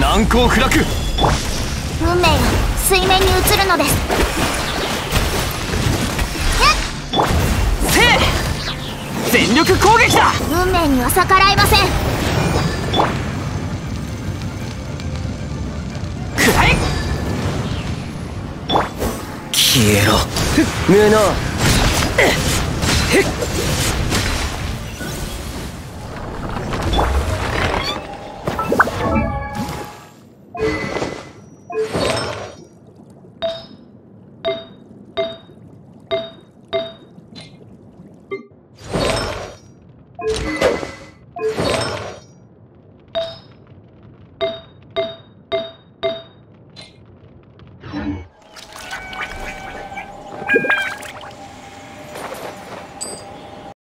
難攻不落運命が水面に映るのです。せい。全力攻撃だ。運命には逆らいません。くらえ消えろ。無能